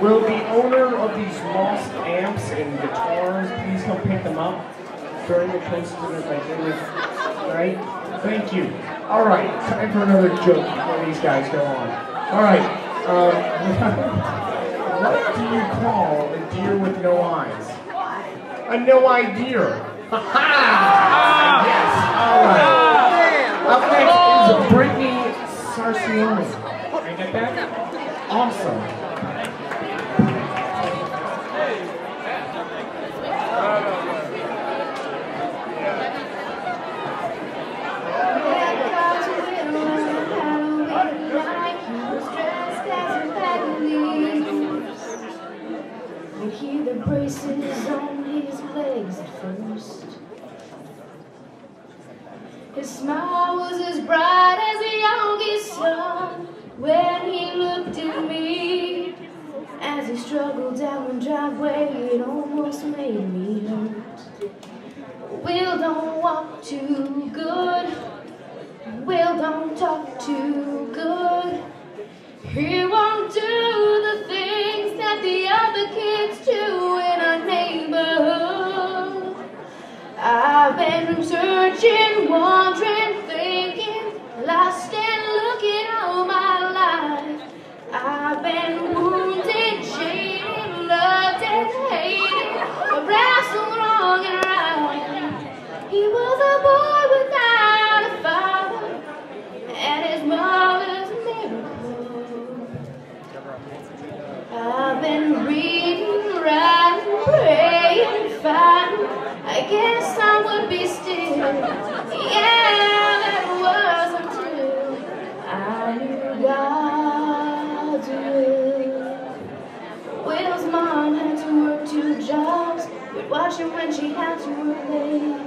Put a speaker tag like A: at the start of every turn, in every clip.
A: Will the owner of these lost amps and guitars please come pick them up during the concert as I do? Right? Thank you. All right, time for another joke before these guys go on. All right. Um, what do you call a deer with no eyes? A no idea. Ha! Yes. All right. Up next is Brittany Sarcione. Can I get that? Hear
B: the braces on his legs at first. His smile was as bright as the youngest sun when he looked me. As he struggled down the driveway, it almost made me hurt. Will don't walk too good. Will don't talk too good. He won't do the things that the other kids do in our neighborhood. I've been searching, wandering, I've been reading, writing, praying, fighting. I guess I would be still. Yeah, that was until I knew God's will. Will's mom had to work two jobs. We'd watch her when she had to work late.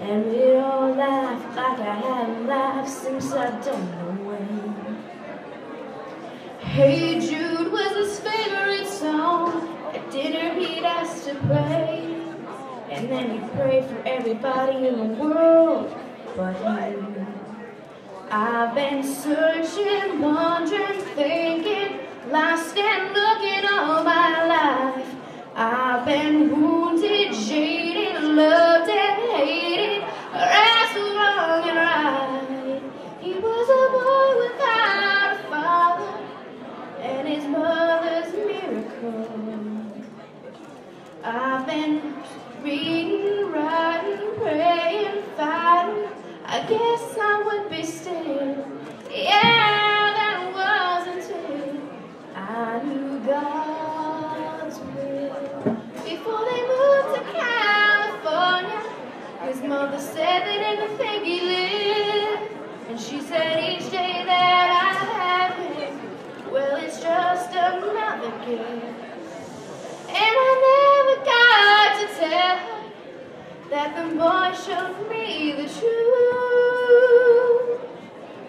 B: And we'd all laugh like I hadn't laughed since I don't know when. Hey pray. And then he'd pray for everybody in the world but. I've been searching, wondering, thinking, lost and looking all my life. I've been reading, writing, praying, fighting. I guess I would be still. Yeah, that was until I knew God's will. Before they moved to California, his mother said they didn't think he lived. And she said each day that I have him, well, it's just another gift. that the boy shows me the truth.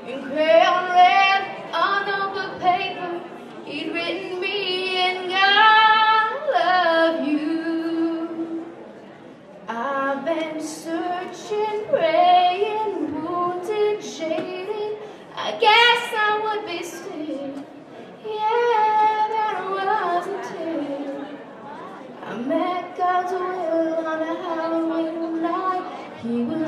B: In crayon red on notebook paper, he'd written me and God love you. I've been searching, praying, wounded, shaded. I guess I would be still. Yeah, that wasn't it. I met God's will. 기분